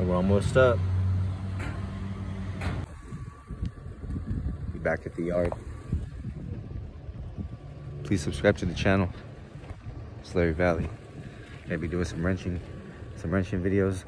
And we're almost up. Be back at the yard. Please subscribe to the channel. It's Aladdin Valley. Gonna be doing some wrenching, some wrenching videos